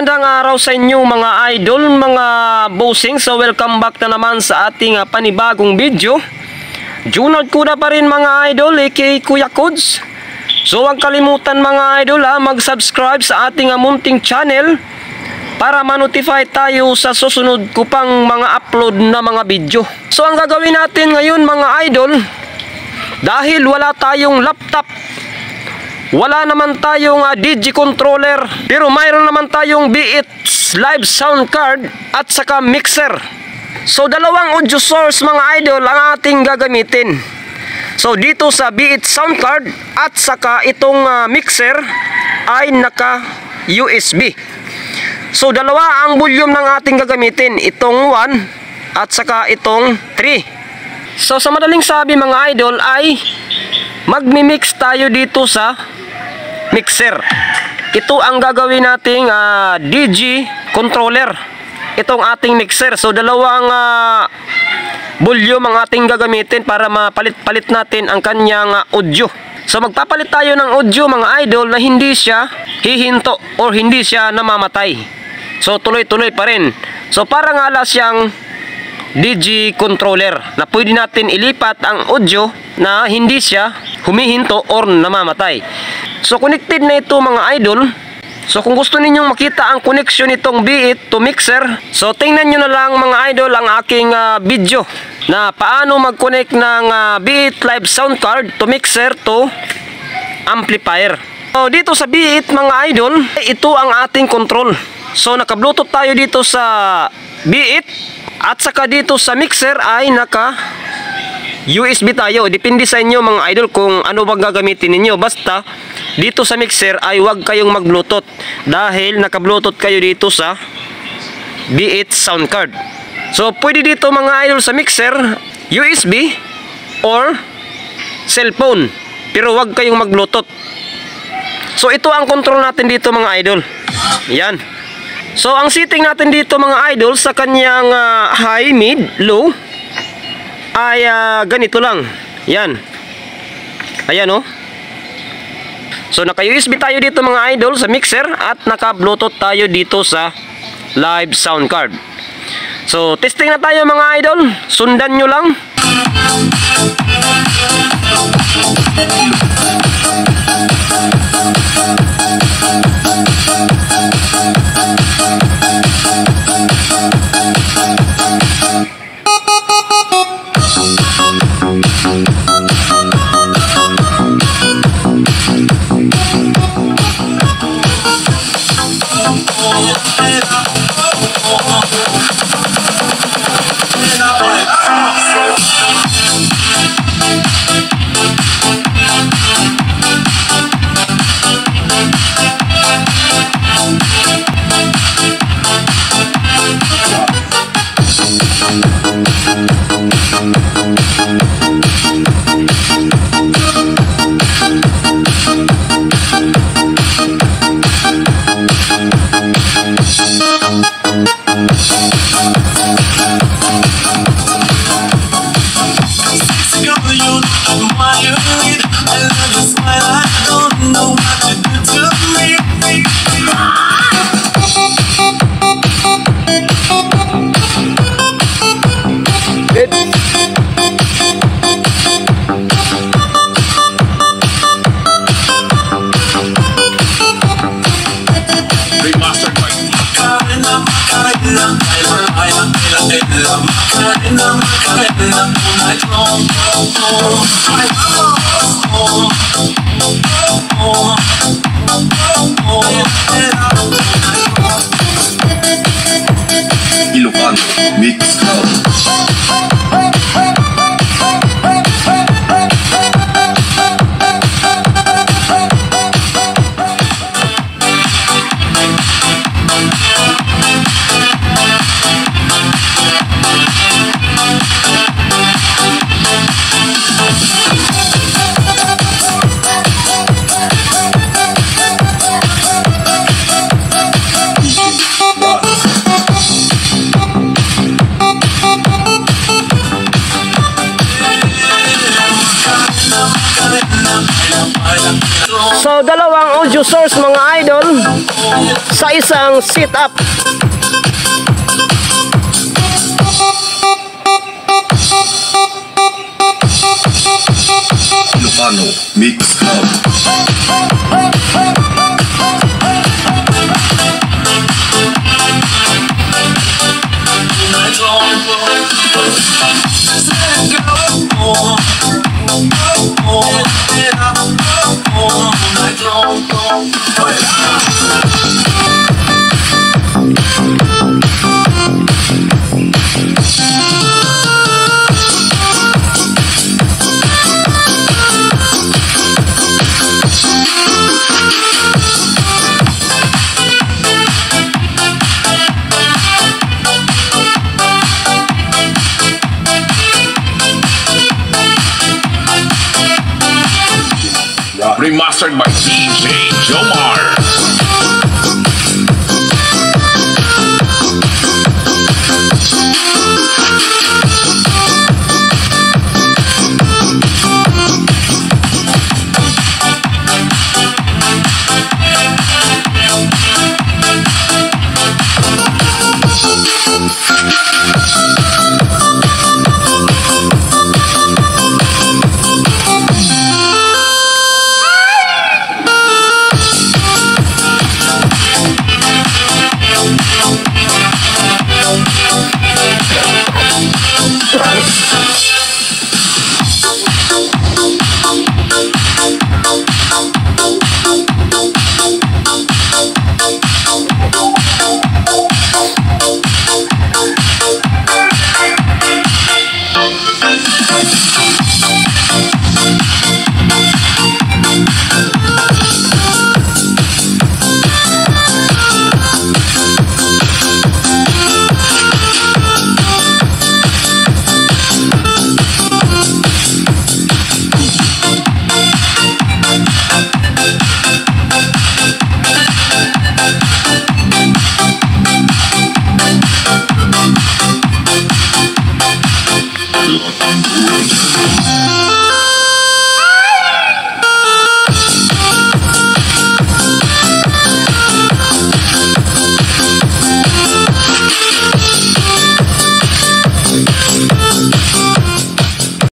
magandang araw sa inyo mga idol, mga bossing. So welcome back na naman sa ating ah, panibagong video. Junard Kuda pa rin mga idol, aka Kuya Kuds. So huwag kalimutan mga idol ha, mag-subscribe sa ating ah, munting channel para ma-notify tayo sa susunod ko pang mga upload na mga video. So ang gagawin natin ngayon mga idol, dahil wala tayong laptop wala naman tayong uh, DG controller pero mayroon naman tayong Beats live sound card at saka mixer. So dalawang audio source mga idol ang ating gagamitin. So dito sa Beats sound card at saka itong ah, mixer ay naka USB. So dalawa ang volume ng ating gagamitin, itong 1 at saka itong 3. So sa madaling sabi mga idol ay magmi-mix tayo dito sa mixer. Ito ang gagawin nating ah, DG controller. Itong ating mixer. So dalawang ah, volume ang ating gagamitin para mapalit-palit natin ang kanyang ah, audio. So magpapalit tayo ng audio mga idol na hindi siya hihinto or hindi siya namamatay. So tuloy-tuloy pa rin. So para nga ala siyang DG controller na pwede natin ilipat ang audio na hindi siya humihinto or namamatay. So connected na ito mga idol. So kung gusto ninyong makita ang connection nitong Beat to mixer, so tingnan nyo na lang mga idol ang aking ah, video na paano mag-connect ng uh, Beat Live Sound Card to mixer to amplifier. So dito sa Beat mga idol, ito ang ating control. So naka-bluetooth tayo dito sa Beat at saka dito sa mixer ay naka USB tayo. Depende sa inyo mga idol kung ano bang gagamitin ninyo. Basta dito sa mixer ay huwag kayong mag-bluetooth dahil naka-bluetooth kayo dito sa B8 sound card. So pwede dito mga idol sa mixer USB or cellphone. Pero huwag kayong mag-bluetooth. So ito ang control natin dito mga idol. Yan. So ang setting natin dito mga idol sa kanyang ah, high, mid, low ay ah, ganito lang. Yan. Ayan oh. So naka USB tayo dito mga idol sa mixer at naka Bluetooth tayo dito sa live sound card. So testing na tayo mga idol. Sundan nyo lang. Era Macarena, baila, baila, baila. Macarena, Macarena, all night long. Oh, oh, oh, oh, oh, oh. Ilocano Mix Club. So, dalawang audio source mga idol sa isang setup. Ilocano Mix Club. Remastered by DJ Jomar. Thank you.